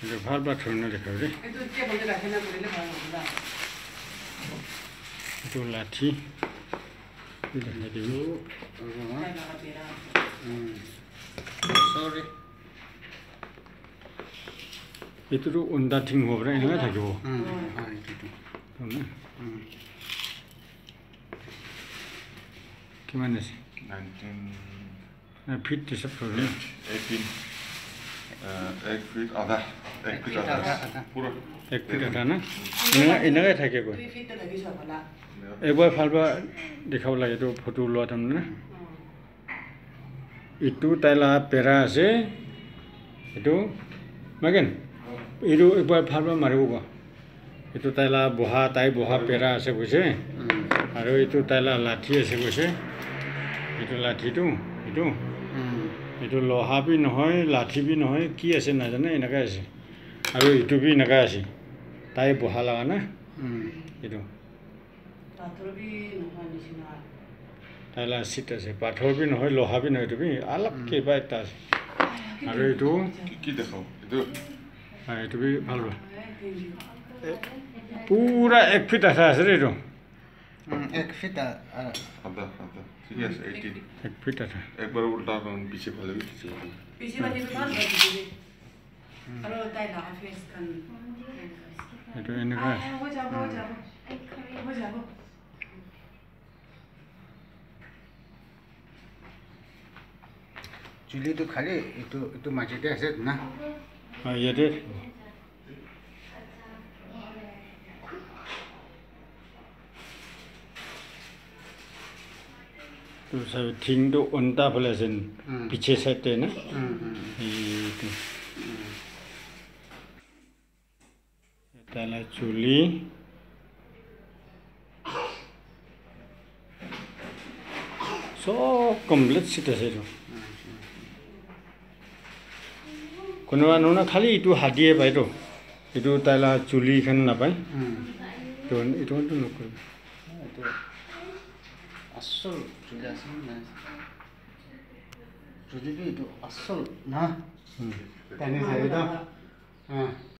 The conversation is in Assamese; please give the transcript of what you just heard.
এইটো ভাল পাথৰ নেদেখাওঁ দেই এইটো টেবুলতে ৰাখি না কৰিলে ভাল হ'ব না এইটো লাঠি এইটো দেখাই দিবি তাই লগা বেৰা চৰি এইটোতো এক ফিট আধা এক ফিট আধা। পুৰো এক ফিট আধা না? এনেকৈ থাকে গৈ। এইবাৰ ভাল পোৱা দেখাব লাগে এইটো ফটো ওলোৱা তাৰমানে। ইটো তাইলা পেৰা আছে। এইটো মাগেন? এইটো একবাৰ ভাল পোৱা মাৰিব কোৱা এইটো তাইলা বহা তাই বহা পেৰা আছে কৈছে আৰু এইটো তাইলা লাঠি আছে কৈছে এইটো লাঠিটো এইটো। এইটো লহা বি নহয় লাঠি বি নহয় কি আছে নাজানে এনেকৈ আছে। আৰু ইটো বি এনেকৈ আছে। তাই বহা লগা না। এইটো। তাইলা চিট আছে। পাথৰ বি নহয় লহা বি নহয় এইটো বি। অলপ কিবা এটা আছে। আৰু এইটো? কি দেখাও? এইটো? বি ভাল পূৰা এক ফিট আঠা আছে দেই এইটো। এক ফিট ঠিকে আছে এইটিন এক ফিট একবাৰ উল্টা পিছে ফালে পিছি পাতিব ভাল পাতিবি আৰু তাই লগা ফেচ খান এইটো এনেকুৱা আছে হ'ব যাব যাব। হ'ব যাব। চুলিটো খালি এইটো এইটো মাজতে আছে না? হয়, ইয়াতে। ঠিংটো অন্তা ফালে আছে। পিছে চাইডে না এইটো। তাইলা চুলি চব কমপ্লিট চিট আছে এইটো কোনোবা নহয় খালি ইটো হাদিয়ে পায়তো এইটো তাইলা চুলিখন নাপায়। এইটো এইটো নকৰিব এইটো আচল চুলি আছিল না চুলিটো এইটো আচল না টানি চাবি ন অঁ